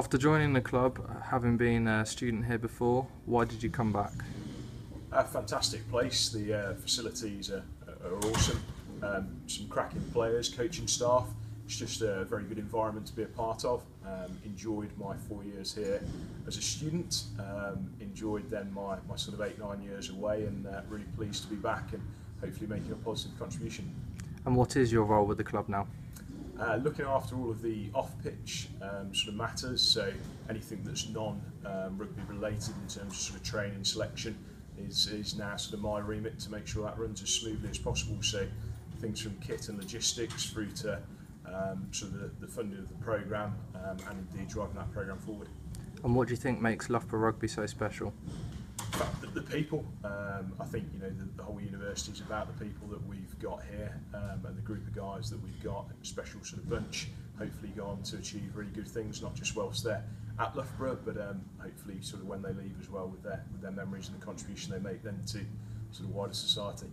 After joining the club, having been a student here before, why did you come back? A fantastic place. The uh, facilities are, are awesome. Um, some cracking players, coaching staff. It's just a very good environment to be a part of. Um, enjoyed my four years here as a student. Um, enjoyed then my, my sort of eight, nine years away and uh, really pleased to be back and hopefully making a positive contribution. And what is your role with the club now? Uh, looking after all of the off-pitch um, sort of matters, so anything that's non-rugby um, related in terms of sort of training selection is, is now sort of my remit to make sure that runs as smoothly as possible. So things from kit and logistics through to um, sort of the, the funding of the programme um, and indeed driving that programme forward. And what do you think makes Loughborough Rugby so special? The, people. Um, I think you know the, the whole university is about the people that we've got here um, and the group of guys that we've got. A special sort of bunch. Hopefully, go on to achieve really good things, not just whilst they're at Loughborough, but um, hopefully, sort of when they leave as well with their with their memories and the contribution they make then to sort of wider society.